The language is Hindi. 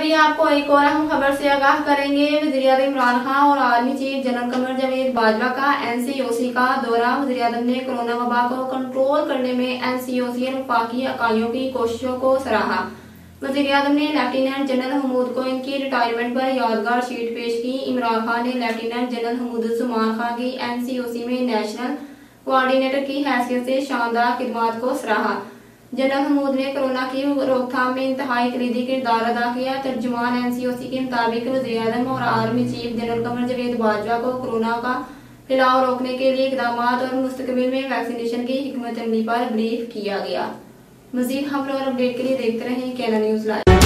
अभी आपको एक और अहम खबर से आगाह करेंगे। वजी इमरान खान और army chief general Qamar Javed Bajwa का एनसीओसी का दौरा। वजी ने कोरोना वबा को कंट्रोल करने में एनसीओसी और वफाकी इकाइयों की कोशिशों को सराहा। अजम ने लेफ्टिनेंट जनरल हमूद को इनकी रिटायरमेंट पर यादगार शीट पेश की। इमरान खान ने लेफ्टिनेंट जनरल हमूद जुमान खान की एनसीओसी में नेशनल कोऑर्डिनेटर की हैसियत से शानदार खिदमत को सराहा। जनरल महमूद ने कोरोना की रोकथाम में इंतहाई कलीदी किरदार अदा किया तर्जुमान एनसीओसी के मुताबिक वजी अजम और army chief general Qamar Javed Bajwa को कोरोना का फैलाव रोकने के लिए इकदाम और मुस्तबिल में वैक्सीनेशन की हमत अमली पर ब्रीफ किया गया मजीद खबरों और अपडेट के लिए देखते रहें कैना न्यूज़ लाइव